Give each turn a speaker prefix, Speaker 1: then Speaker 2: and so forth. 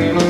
Speaker 1: Gracias.